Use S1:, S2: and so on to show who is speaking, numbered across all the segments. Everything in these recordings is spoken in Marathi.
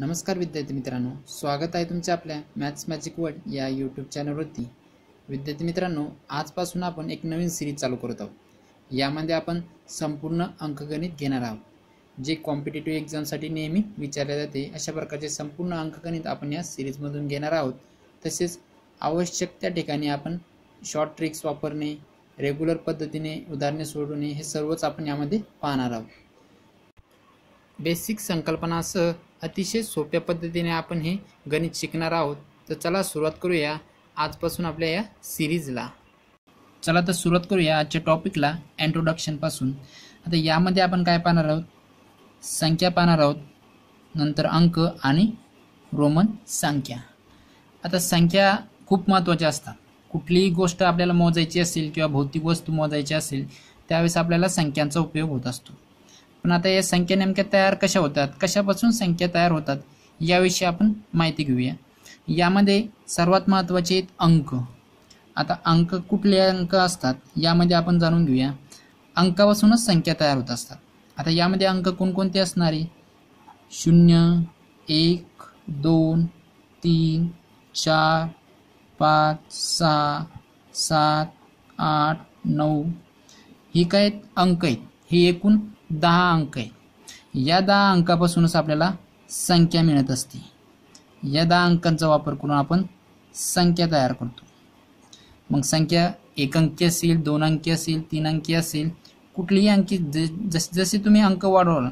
S1: नमस्कार विद्यार्थी मित्रांनो स्वागत आहे तुमच्या आपल्या मॅथ्स मॅजिक वर्ड या यूट्यूब चॅनलवरती विद्यार्थी मित्रांनो आजपासून आपण एक नवीन सिरीज चालू करत आहोत. यामध्ये आपण संपूर्ण अंकगणित घेणार आहोत. जे कॉम्पिटेटिव्ह एक्झामसाठी नेहमी विचारले जाते अशा प्रकारचे संपूर्ण अंकगणित आपण या सिरीजमधून घेणार आहोत. तसेच आवश्यक त्या ठिकाणी आपण शॉर्ट ट्रिक्स वापरणे रेग्युलर पद्धतीने उदाहरणे सोडवणे हे सर्वच आपण यामध्ये पाहणार आहोत. बेसिक संकल्पनासह अतिशय सोप्या पद्धतीने आपण हे गणित शिकणार आहोत. तर चला सुरुवात करूया आजपासून आपल्या या सिरीजला. चला तर सुरुवात करूया आजच्या टॉपिकला इंट्रोडक्शनपासून आता यामध्ये आपण काय पाहणार आहोत? संख्या पाहणार आहोत. नंतर अंक आणि रोमन संख्या. आता संख्या खूप महत्त्वाच्या असतात. कुठलीही गोष्ट आपल्याला मोजायची असेल किंवा भौतिक वस्तू मोजायची असेल त्यावेळेस आपल्याला संख्यांचा उपयोग होत असतो. पण आता या संख्या नेमक्या तयार कशा होतात? कशापासून संख्या तयार होतात? याविषयी आपण माहिती घेऊया. यामध्ये सर्वात महत्त्वाचे आहेत अंक. आता अंक कुठले अंक असतात यामध्ये आपण जाणून घेऊया. अंकापासूनच संख्या तयार होत असतात. आता यामध्ये अंक कोणकोणते असणारे? शून्य एक दोन तीन चार पाच सहा सात आठ नऊ. ही काय अंक आहेत. हे एकूण दहा अंक आहे. या दहा अंकापासूनच आपल्याला संख्या मिळत असते. या दहा अंकांचा वापर करून आपण संख्या तयार करतो. मग संख्या एक अंकी असेल दोन अंकी असेल तीन अंकी असेल कुठलीही अंकी जस जसे तुम्ही अंक वाढवाल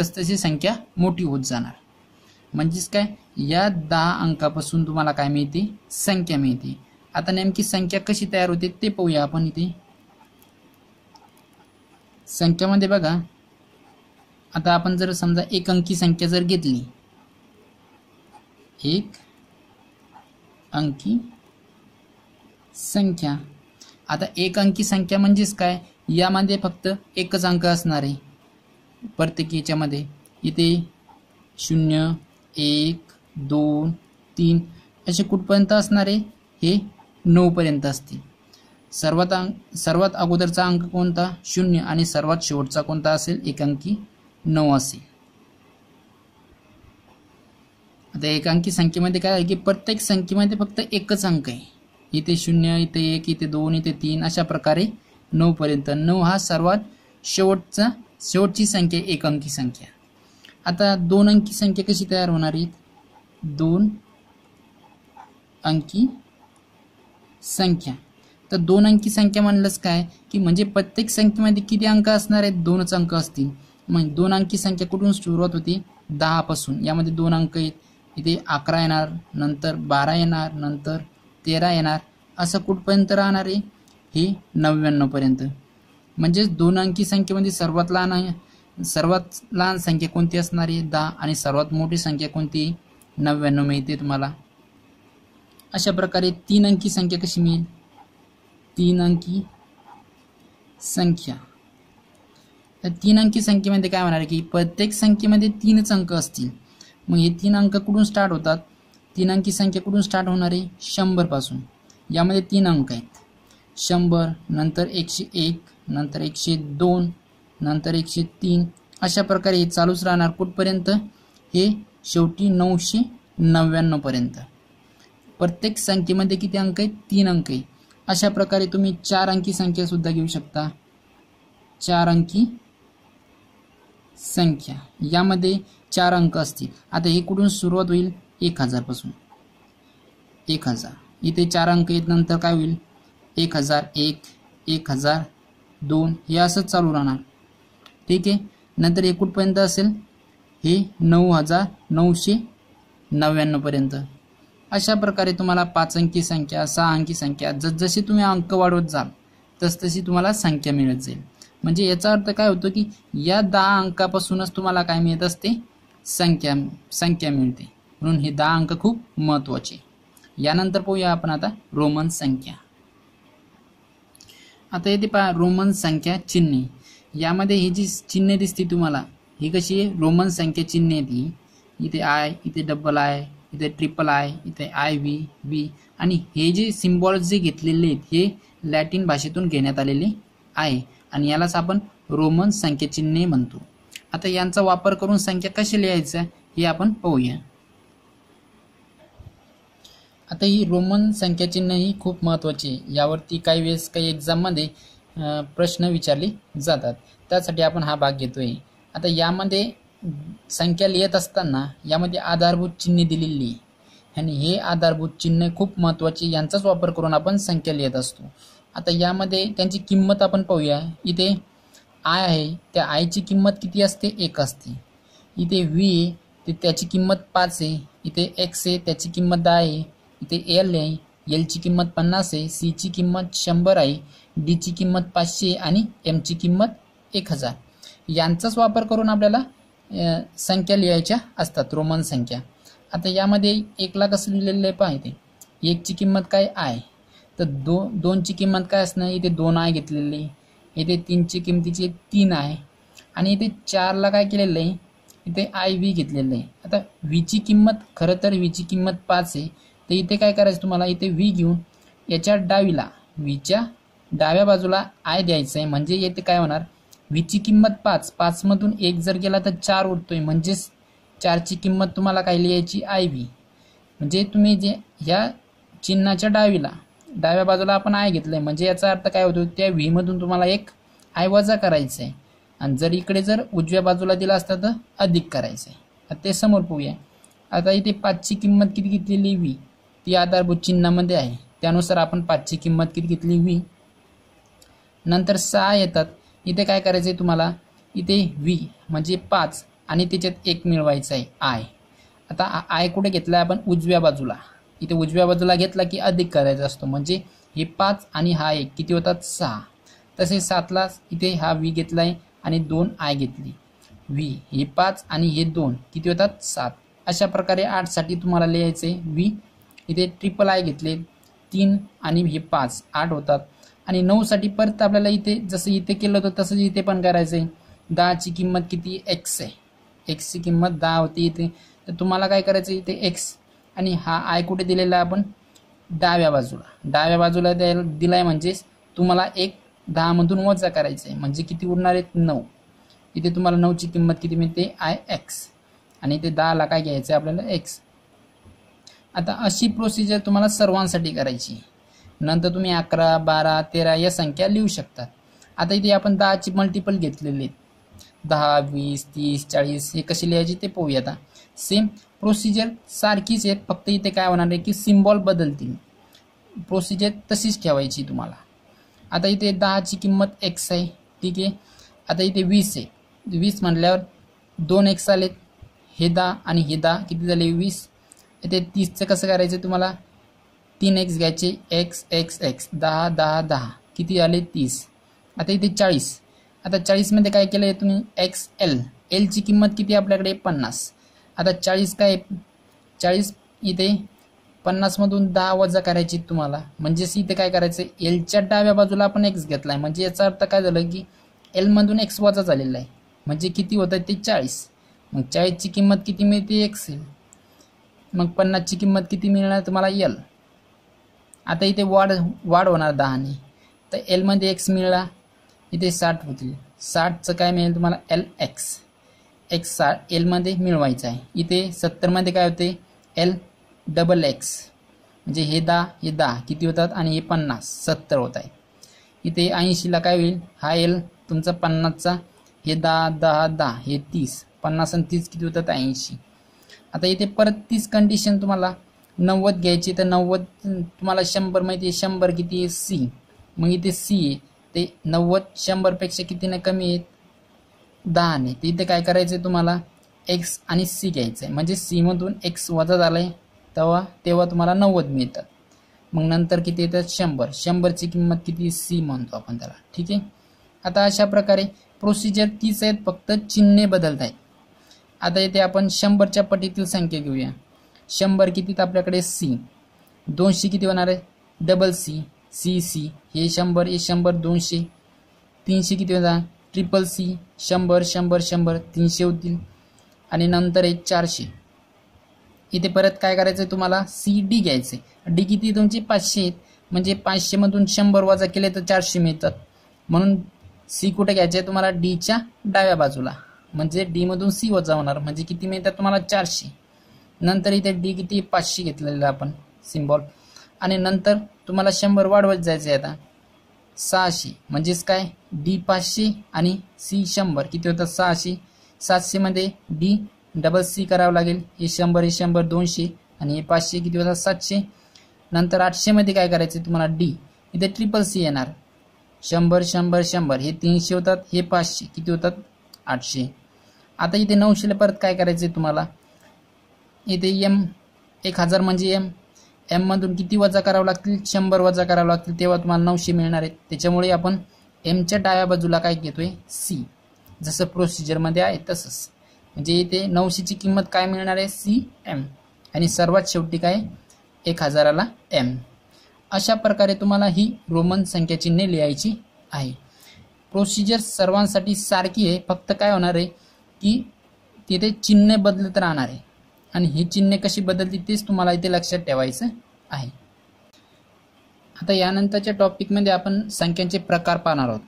S1: तसतशी संख्या मोठी होत जाणार. म्हणजेच काय? या दहा अंकापासून तुम्हाला काय मिळते? संख्या मिळते. आता नेमकी संख्या कशी तयार होते ते पाहूया आपण इथे. संख्यामध्ये बघा. आता आपण जर समजा एक अंकी संख्या जर घेतली. एक अंकी संख्या. आता एक अंकी संख्या म्हणजेच काय? यामध्ये फक्त एकच अंक असणार आहे. प्रत्येक याच्यामध्ये. इथे शून्य एक दोन तीन असे कुठपर्यंत असणार आहे? हे नऊपर्यंत असतील. सर्वात अंक सर्वात अगोदरचा अंक कोणता? शून्य. आणि सर्वात शेवटचा कोणता असेल? एक अंकी नऊ असेल. आता एकांकी संख्येमध्ये काय आहे की प्रत्येक संख्येमध्ये फक्त एकच अंक आहे. इथे शून्य इथे एक इथे दोन इथे तीन अशा प्रकारे नऊपर्यंत नऊ हा सर्वात शेवटचा शेवटची संख्या एक अंकी संख्या. आता दोन अंकी संख्या कशी तयार होणार आहेत? दोन अंकी संख्या. तर दोन अंकी संख्या म्हणलंच काय? की म्हणजे प्रत्येक संख्येमध्ये किती अंक असणार आहेत? दोनच अंक असतील. मग दोन अंकी संख्या कुठून सुरुवात होती? दहापासून यामध्ये दोन अंक आहेत. इथे अकरा येणार नंतर बारा येणार नंतर तेरा येणार. असं कुठपर्यंत राहणार आहे? हे नव्याण्णवपर्यंत म्हणजेच दोन अंकी संख्येमध्ये सर्वात लहान आहे. सर्वात लहान संख्या कोणती असणार आहे? दहा. आणि सर्वात मोठी संख्या कोणती? नव्याण्णव. मिळते तुम्हाला. अशा प्रकारे तीन अंकी संख्या कशी मिळेल? तीन अंकी संख्या. तर तीन अंकी संख्येमध्ये काय होणार की प्रत्येक संख्येमध्ये तीनच अंक असतील. मग हे तीन अंक कुठून स्टार्ट होतात? तीन अंकी संख्या कुठून स्टार्ट होणार आहे? शंभरपासून यामध्ये तीन अंक आहेत. शंभर नंतर एकशे एक नंतर एकशे दोन नंतर एकशे तीन. अशा प्रकारे हे चालूच राहणार कुठपर्यंत? हे शेवटी नऊशे नव्याण्णवपर्यंत. प्रत्येक संख्येमध्ये किती अंक आहेत? तीन अंक आहे अशा प्रकारे तुम्ही चार अंकी संख्यासुद्धा घेऊ शकता. चार अंकी संख्या. यामध्ये चार अंक असतील. आता हे कुठून सुरुवात होईल एक हजारपासून एक हजार. इथे चार अंक येत नंतर काय होईल? एक हजार एक एक हजार दोन. हे असंच चालू राहणार. ठीक आहे? नंतर हे कुठपर्यंत असेल हे नऊ हजार नऊशे नव्याण्णवपर्यंत अशा प्रकारे तुम्हाला पाच अंकी संख्या सहा अंकी संख्या जसजशी तुम्ही अंक वाढवत जाल तसतशी तुम्हाला संख्या मिळत जाईल. म्हणजे याचा अर्थ काय होतो की या दहा अंकापासूनच तुम्हाला काय मिळत असते? संख्या संख्या मिळते. म्हणून हे दहा अंक खूप महत्त्वाचे. यानंतर पाहूया आपण आता रोमन संख्या. आता येते पहा रोमन संख्या चिन्हे. यामध्ये ही जी चिन्हे दिसते तुम्हाला ही कशी आहे? रोमन संख्या चिन्हे ती इथे आय इथे डबल आय इथे ट्रिपल आय इथे आय व्ही व्ही आणि हे जे सिम्बॉल्स जे घेतलेले आहेत हे लॅटिन भाषेतून घेण्यात आलेले आहे. आणि यालाच आपण रोमन संख्याचिन्हे म्हणतो. आता यांचा वापर करून संख्या कशी लिहायचं हे आपण पाहूया. आता ही रोमन संख्या चिन्ह ही खूप महत्त्वाची आहे. यावरती काही वेळेस काही एक्झाममध्ये प्रश्न विचारले जातात. त्यासाठी आपण हा भाग घेतोय. आता यामध्ये संख्या लिहित असताना यामध्ये आधारभूत चिन्हे दिलेली आहे. आणि हे आधारभूत चिन्ह खूप महत्त्वाचे यांचाच वापर करून आपण संख्या लिहित असतो. आता यामध्ये त्यांची किंमत आपण पाहूया. इथे आय आहे. त्या आयची किंमत किती असते? एक असते. इथे व्ही आहे. ते त्याची किंमत पाच आहे. इथे एक्स आहे. त्याची किंमत दहा आहे. इथे एल आहे. एलची किंमत पन्नास आहे. सीची किंमत शंभर आहे. डीची किंमत पाचशे आणि एमची किंमत एक हजार. यांचाच वापर करून आपल्याला संख्या लिहायच्या असतात रोमन संख्या. आता यामध्ये एकला कसं लिहिलेलं आहे पाहिजे एकची किंमत काय आय? तर दो दोनची किंमत काय असणार? इथे दोन आय घेतलेली. इथे तीनची किंमतीची तीन आहे आणि इथे चारला काय केलेलं आहे? इथे आय व्ही घेतलेलं आहे. आता व्हीची किंमत खरं तर व्हीची किंमत पाच आहे. तर इथे काय करायचं तुम्हाला? इथे व्ही घेऊन याच्या डावीला व्हीच्या डाव्या बाजूला आय द्यायचं आहे. म्हणजे येथे काय होणार? व्हीची किंमत पाच. पाचमधून एक जर गेला तर चार उरतोय. म्हणजेच चारची किंमत तुम्हाला काय लिहायची? I V. म्हणजे तुम्ही जे ह्या चिन्हाच्या डावीला डाव्या बाजूला आपण आय घेतलंय. म्हणजे याचा अर्थ काय होतो? त्या व्हीमधून तुम्हाला एक आय वजा करायचं आहे आणि जर इकडे जर उजव्या बाजूला दिला असता तर अधिक करायचं आहे ते समोर पोहूया. आता इथे पाचची किंमत किती घेतलेली? व्ही. ती आधारभूत चिन्हामध्ये आहे. त्यानुसार आपण पाचची किंमत किती घेतली? व्ही. नंतर सहा येतात. इथे काय करायचं आहे तुम्हाला? इथे व्ही म्हणजे पाच आणि त्याच्यात एक मिळवायचं आहे आय. आता आय कुठे घेतला आहे आपण? उजव्या बाजूला. इथे उजव्या बाजूला घेतला की अधिक करायचा असतो. म्हणजे हे पाच आणि हा एक. किती होतात? सहा. तसेच सातला इथे हा व्ही घेतला आहे आणि दोन आय घेतली. व्ही. हे पाच आणि हे दोन. किती होतात? सात. अशा प्रकारे आठसाठी तुम्हाला लिहायचं आहे व्ही. इथे ट्रिपल आय घेतले. तीन आणि हे पाच. आठ होतात. आणि नऊसाठी परत आपल्याला इथे जसं इथे केलं होतं तसंच इथे पण करायचं आहे दहाची किंमत किती? एक्स आहे. एक्सची किंमत दहा होती इथे. तर तुम्हाला काय करायचं इथे? एक्स आणि हा आय कुठे दिलेला आपण? डाव्या बाजूला. डाव्या बाजूला द्यायला दिलाय म्हणजेच तुम्हाला एक दहामधून वजा करायचं आहे म्हणजे किती उरणार आहेत? नऊ. इथे तुम्हाला नऊची किंमत किती मिळते? आय एक्स आणि इथे दहाला काय घ्यायचं आहे आपल्याला? एक्स आता अशी प्रोसिजर तुम्हाला सर्वांसाठी करायची नंतर तुम्ही अकरा बारा तेरा या संख्या लिहू शकतात आता इथे आपण दहाची मल्टिपल घेतलेले आहेत. दहा वीस तीस चाळीस हे कसे लिहायचे ते पाहूया आता सेम प्रोसिजर सारखीच आहेत. फक्त इथे काय होणार आहे की सिम्बॉल बदलतील. प्रोसिजर तशीच ठेवायची तुम्हाला. आता इथे दहाची किंमत एक्स आहे. ठीक आहे? आता इथे वीस आहे. वीस म्हटल्यावर दोन एक्स आलेत. हे दहा आणि हे दहा किती झाले? वीस. इथे तीसचं कसं करायचं तुम्हाला? तीन एक्स घ्यायचे. एक्स एक्स एक्स दहा दहा दहा किती आले? तीस. आता इथे चाळीस. आता चाळीसमध्ये काय केलं आहे तुम्ही एक्स एल एलची किंमत किती आपल्याकडे? पन्नास. आता चाळीस काय? चाळीस इथे पन्नासमधून दहा वजा करायची तुम्हाला. म्हणजेच इथे काय करायचं एलच्या डाव्या बाजूला आपण एक्स घेतला आहे म्हणजे याचा अर्थ काय झालं की एलमधून एक्स वजा झालेला आहे. म्हणजे किती होतं ते चाळीस. मग चाळीसची किंमत किती मिळते? एक्स एल मग पन्नासची किंमत किती मिळणार? तुम्हाला एल आता इथे वाढ वाढ होणार दहाने. तर एलमध्ये एक्स मिळाला इथे साठ होतील साठचं काय मिळेल तुम्हाला? एल एक्स एक्स सा एलमध्ये मिळवायचं आहे. इथे सत्तरमध्ये काय होते? एल डबल एक्स म्हणजे हे दहा हे दहा. किती होतात? आणि हे पन्नास. सत्तर होत आहे. इथे ऐंशीला काय होईल? हा एल तुमचा पन्नासचा हे दहा दहा दहा. हे तीस. पन्नास आणि तीस किती होतात? ऐंशी. आता इथे परत तीस कंडिशन तुम्हाला नव्वद घ्यायची तर नव्वद तुम्हाला शंभर माहिती आहे शंभर किती आहे? सी. मग इथे सी आहे. ते नव्वद शंभरपेक्षा कितीने कमी आहेत? दहाने तर इथे काय करायचं आहे तुम्हाला? एक्स आणि सी घ्यायचं आहे म्हणजे सीमधून एक्स वजा झाला आहे तेव्हा तेव्हा तुम्हाला नव्वद मिळतात मग नंतर किती येतात शंभर. शंभरची किंमत किती? सी म्हणतो आपण त्याला. ठीक आहे? आता अशा प्रकारे प्रोसिजर तीच आहेत फक्त चिन्हे बदलत आहेत आता इथे आपण शंभरच्या पटीतील संख्या घेऊया. शंभर किती तर आपल्याकडे सी दोनशे किती होणार आहे? डबल सी सी सी हे शंभर हे शंभर दोनशे. तीनशे किती होणार? ट्रिपल सी शंभर शंभर शंभर. तीनशे होतील. आणि नंतर एक चारशे. इथे परत काय करायचं आहे तुम्हाला? सी डी घ्यायचं आहे डी किती? तुमची पाचशे आहेत. म्हणजे पाचशेमधून शंभर वजा केले तर चारशे मिळतात. म्हणून सी कुठे घ्यायचं आहे तुम्हाला डीच्या डाव्या बाजूला. म्हणजे डीमधून सी वजा होणार. म्हणजे किती मिळतात तुम्हाला? चारशे. नंतर इथे डी किती? पाचशे घेतलेलं आपण सिम्बॉल आणि नंतर तुम्हाला शंभर वाढवत जायचं आहे आता. सहाशे. म्हणजेच काय? डी पाचशे आणि सी शंभर. किती होतात सहाशे. सातशेमध्ये डी डबल सी करावं लागेल. हे शंभर हे शंभर दोनशे. आणि हे पाचशे किती होतात सातशे. नंतर आठशेमध्ये काय करायचं तुम्हाला? डी. इथे ट्रिपल सी येणार. शंभर शंभर शंभर. हे तीनशे होतात. हे पाचशे. किती होतात? आठशे. आता इथे नऊशेला परत काय करायचं आहे तुम्हाला? इथे एम एक हजार म्हणजे एम एममधून किती वजा करावं लागतील? शंभर वजा करावं लागतील तेव्हा तुम्हाला नऊशे मिळणार आहेत. त्याच्यामुळे आपण एमच्या डाव्या बाजूला काय घेतोय? सी जसं प्रोसिजरमध्ये आहे तसंच. म्हणजे इथे नऊशेची किंमत काय मिळणार आहे? सी एम आणि सर्वात शेवटी काय? एक हजाराला एम अशा प्रकारे तुम्हाला ही रोमन संख्या चिन्हे लिहायची आहे. प्रोसिजर सर्वांसाठी सारखी आहे फक्त काय होणार आहे की तिथे चिन्ह बदलत राहणार आहे. आणि ही चिन्हे कशी बदलतील तेच तुम्हाला इथे लक्षात ठेवायचं आहे. आता यानंतरच्या टॉपिकमध्ये आपण संख्यांचे प्रकार पाहणार आहोत.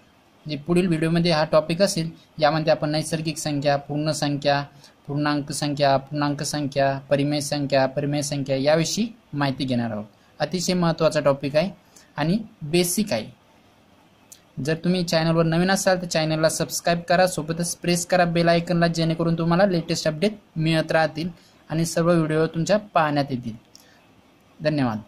S1: जे पुढील व्हिडिओमध्ये हा टॉपिक असेल यामध्ये आपण नैसर्गिक संख्या पूर्ण संख्या पूर्णांक संख्या पूर्णांक संख्या परिमेय संख्या परिमेय संख्या याविषयी माहिती घेणार आहोत. अतिशय महत्त्वाचा टॉपिक आहे आणि बेसिक आहे. जर तुम्ही चॅनलवर नवीन असाल तर चॅनलला सबस्क्राईब करा सोबतच प्रेस करा बेल आयकनला जेणेकरून तुम्हाला लेटेस्ट अपडेट मिळत राहतील. आणि सर्व व्हिडिओ तुमच्या पाहण्यात येतील. धन्यवाद.